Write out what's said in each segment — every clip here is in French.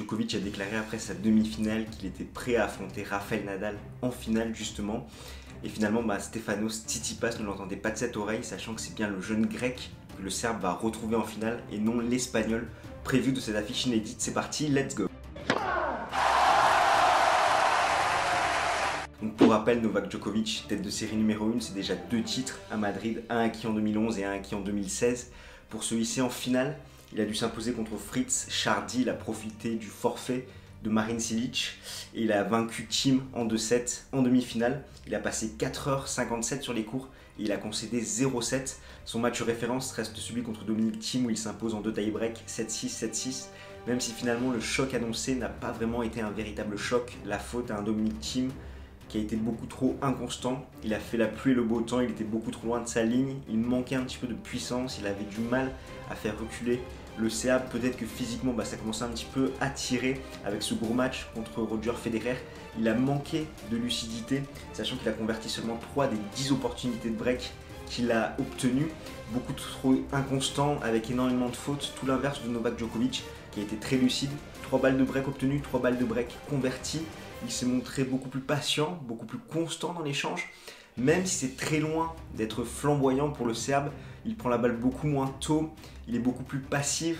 Djokovic a déclaré après sa demi-finale qu'il était prêt à affronter Rafael Nadal en finale justement. Et finalement, bah, Stefanos Tsitsipas ne l'entendait pas de cette oreille, sachant que c'est bien le jeune grec que le Serbe va retrouver en finale et non l'Espagnol prévu de cette affiche inédite. C'est parti, let's go Donc pour rappel, Novak Djokovic, tête de série numéro 1, c'est déjà deux titres à Madrid, un acquis en 2011 et un acquis en 2016. Pour se hisser en finale, il a dû s'imposer contre Fritz Chardy, il a profité du forfait de Marin Silic et il a vaincu Tim en 2-7 en demi-finale. Il a passé 4h57 sur les cours et il a concédé 0-7. Son match référence reste celui contre Dominique Thiem où il s'impose en deux tie-break 7-6, 7-6. Même si finalement le choc annoncé n'a pas vraiment été un véritable choc, la faute à un Dominique Thiem qui a été beaucoup trop inconstant. Il a fait la pluie et le beau temps, il était beaucoup trop loin de sa ligne, il manquait un petit peu de puissance, il avait du mal à faire reculer le CA. Peut-être que physiquement, bah, ça commençait un petit peu à tirer avec ce gros match contre Roger Federer. Il a manqué de lucidité, sachant qu'il a converti seulement 3 des 10 opportunités de break qu'il a obtenues. Beaucoup trop inconstant, avec énormément de fautes, tout l'inverse de Novak Djokovic, qui a été très lucide. 3 balles de break obtenues, 3 balles de break converties. Il s'est montré beaucoup plus patient, beaucoup plus constant dans l'échange. Même si c'est très loin d'être flamboyant pour le Serbe, il prend la balle beaucoup moins tôt, il est beaucoup plus passif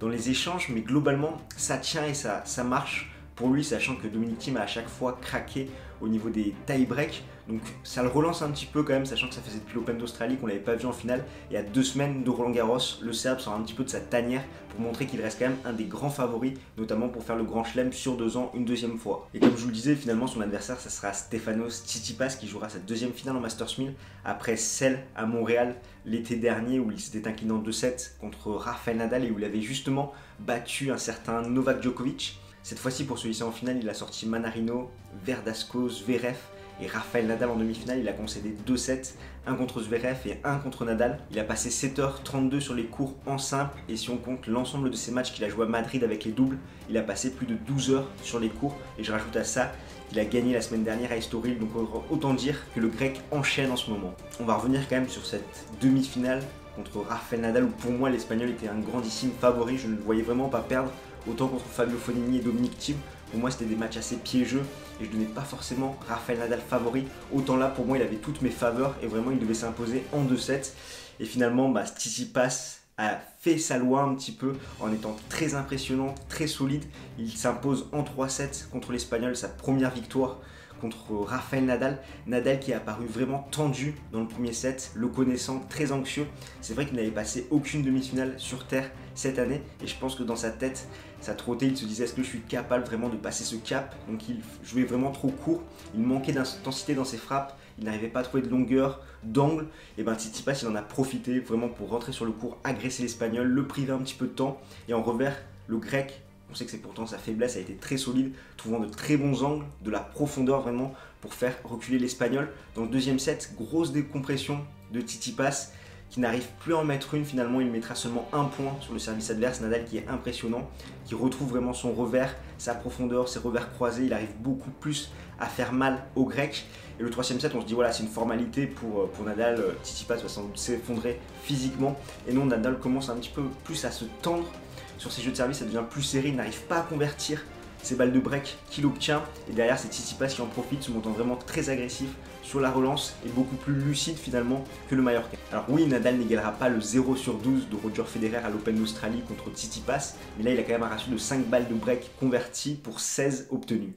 dans les échanges, mais globalement, ça tient et ça, marche pour lui, sachant que Dominic Thiem a à chaque fois craqué au niveau des tie-breaks. Donc ça le relance un petit peu quand même, sachant que ça faisait depuis l'Open d'Australie qu'on l'avait pas vu en finale. Et à deux semaines de Roland Garros, le Serbe sort un petit peu de sa tanière pour montrer qu'il reste quand même un des grands favoris, notamment pour faire le Grand Chelem sur deux ans une deuxième fois. Et comme je vous le disais, finalement son adversaire, ça sera Stefanos Tsitsipas qui jouera sa deuxième finale en Masters 1000 après celle à Montréal l'été dernier où il s'était incliné en 2-7 contre Rafael Nadal et où il avait justement battu un certain Novak Djokovic. Cette fois-ci, pour se hisser en finale, il a sorti Manarino, Verdasco, Zverev et Rafael Nadal en demi-finale. Il a concédé 2-7, un contre Zverev et un contre Nadal. Il a passé 7h32 sur les cours en simple et si on compte l'ensemble de ses matchs qu'il a joué à Madrid avec les doubles, il a passé plus de 12 heures sur les cours. Et je rajoute à ça qu'il a gagné la semaine dernière à Estoril, donc autant dire que le grec enchaîne en ce moment. On va revenir quand même sur cette demi-finale contre Rafael Nadal où pour moi l'espagnol était un grandissime favori, je ne le voyais vraiment pas perdre autant contre Fabio Fonini et Dominique Thiem. Pour moi, c'était des matchs assez piégeux et je ne donnais pas forcément Rafael Nadal favori. Autant là, pour moi, il avait toutes mes faveurs et vraiment, il devait s'imposer en 2-7. Et finalement, bah, Tsitsipas a fait sa loi un petit peu en étant très impressionnant, très solide. Il s'impose en 3-7 contre l'Espagnol, sa première victoire contre Rafael Nadal. Nadal qui est apparu vraiment tendu dans le premier set, le connaissant très anxieux. C'est vrai qu'il n'avait passé aucune demi-finale sur Terre cette année. Et je pense que dans sa tête, ça trottait, il se disait est-ce que je suis capable vraiment de passer ce cap? Donc il jouait vraiment trop court, il manquait d'intensité dans ses frappes, il n'arrivait pas à trouver de longueur, d'angle, et ben Tsitsipas il en a profité vraiment pour rentrer sur le court, agresser l'espagnol, le priver un petit peu de temps, et en revers, le grec on sait que c'est pourtant sa faiblesse, a été très solide, trouvant de très bons angles, de la profondeur vraiment pour faire reculer l'Espagnol. Dans le deuxième set, grosse décompression de Titi Pass qui n'arrive plus à en mettre une. Finalement, il mettra seulement un point sur le service adverse. Nadal qui est impressionnant, qui retrouve vraiment son revers, sa profondeur, ses revers croisés. Il arrive beaucoup plus à faire mal aux Grecs. Et le troisième set, on se dit voilà, c'est une formalité pour, euh, pour Nadal. Titi Pass va s'effondrer physiquement. Et non, Nadal commence un petit peu plus à se tendre sur ses jeux de service, ça devient plus serré, il n'arrive pas à convertir ses balles de break qu'il obtient. Et derrière, c'est Tsitsipas qui en profite, se montant vraiment très agressif sur la relance et beaucoup plus lucide finalement que le Mallorca. Alors oui, Nadal n'égalera pas le 0 sur 12 de Roger Federer à l'Open d'Australie contre Tsitsipas, mais là il a quand même un ratio de 5 balles de break converties pour 16 obtenues.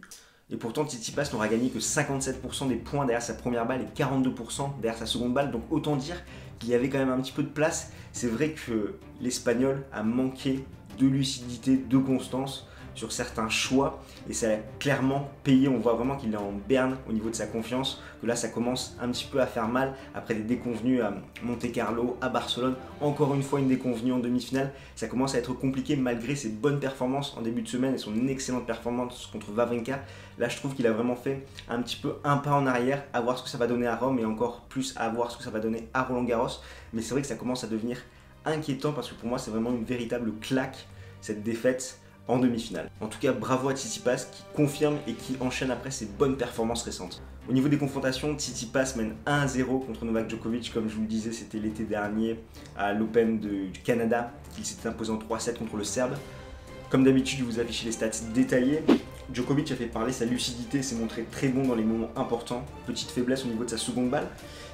Et pourtant, Tsitsipas n'aura gagné que 57% des points derrière sa première balle et 42% derrière sa seconde balle. Donc autant dire qu'il y avait quand même un petit peu de place. C'est vrai que l'Espagnol a manqué de lucidité, de constance sur certains choix et ça a clairement payé. On voit vraiment qu'il est en berne au niveau de sa confiance, que là ça commence un petit peu à faire mal après des déconvenus à Monte Carlo, à Barcelone. Encore une fois une déconvenue en demi-finale. Ça commence à être compliqué malgré ses bonnes performances en début de semaine et son excellente performance contre Wawrinka. Là je trouve qu'il a vraiment fait un petit peu un pas en arrière à voir ce que ça va donner à Rome et encore plus à voir ce que ça va donner à Roland Garros. Mais c'est vrai que ça commence à devenir inquiétant parce que pour moi c'est vraiment une véritable claque cette défaite en demi-finale. En tout cas, bravo à Tsitsipas qui confirme et qui enchaîne après ses bonnes performances récentes. Au niveau des confrontations, Tsitsipas mène 1-0 contre Novak Djokovic, comme je vous le disais, c'était l'été dernier à l'Open du Canada qu'il s'était imposé en 3-7 contre le Serbe. Comme d'habitude, je vous affiche les stats détaillées. Djokovic a fait parler sa lucidité, s'est montré très bon dans les moments importants. Petite faiblesse au niveau de sa seconde balle.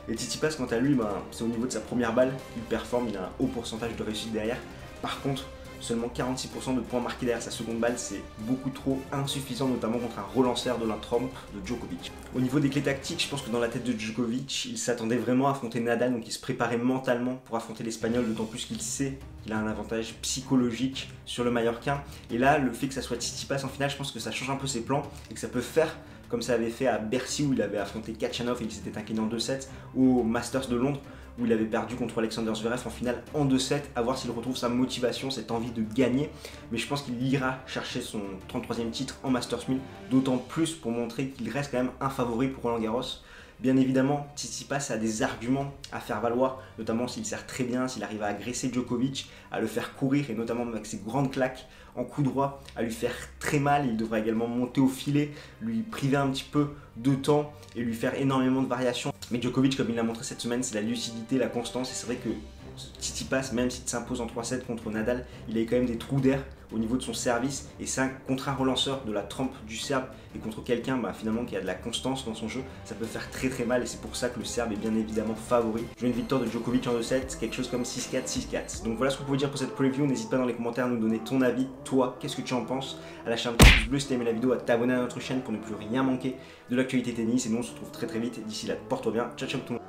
Et Tsitsipas, quant à lui, bah, c'est au niveau de sa première balle qu'il performe, il a un haut pourcentage de réussite derrière. Par contre, seulement 46% de points marqués derrière sa seconde balle, c'est beaucoup trop insuffisant, notamment contre un relanceur de la trompe de Djokovic. Au niveau des clés tactiques, je pense que dans la tête de Djokovic, il s'attendait vraiment à affronter Nadal, donc il se préparait mentalement pour affronter l'Espagnol, d'autant plus qu'il sait qu'il a un avantage psychologique sur le Mallorquin. Et là, le fait que ça soit Tsitsipas en finale, je pense que ça change un peu ses plans et que ça peut faire comme ça avait fait à Bercy où il avait affronté Kachanov et il s'était incliné en 2-7, au Masters de Londres où il avait perdu contre Alexander Zverev en finale en 2-7, à voir s'il retrouve sa motivation, cette envie de gagner. Mais je pense qu'il ira chercher son 33e titre en Masters 1000, d'autant plus pour montrer qu'il reste quand même un favori pour Roland Garros. Bien évidemment, Tsitsipas a des arguments à faire valoir, notamment s'il sert très bien, s'il arrive à agresser Djokovic, à le faire courir et notamment avec ses grandes claques en coup droit, à lui faire très mal. Il devrait également monter au filet, lui priver un petit peu de temps et lui faire énormément de variations. Mais Djokovic, comme il l'a montré cette semaine, c'est la lucidité, la constance et c'est vrai que Tsitsipas, même s'il s'impose en 3-7 contre Nadal, il a quand même des trous d'air au niveau de son service. Et c'est contre un relanceur de la trempe du Serbe et contre quelqu'un bah, finalement qui a de la constance dans son jeu, ça peut faire très très mal. Et c'est pour ça que le Serbe est bien évidemment favori. Je veux une victoire de Djokovic en 2-7, quelque chose comme 6-4, 6-4. Donc voilà ce que vous pouvez dire pour cette preview. N'hésite pas dans les commentaires à nous donner ton avis. Toi, qu'est-ce que tu en penses? À lâcher un petit pouce bleu si t'as aimé la vidéo, à t'abonner à notre chaîne pour ne plus rien manquer de l'actualité tennis. Et nous on se retrouve très très vite. D'ici là, porte-toi bien. Ciao ciao tout le monde.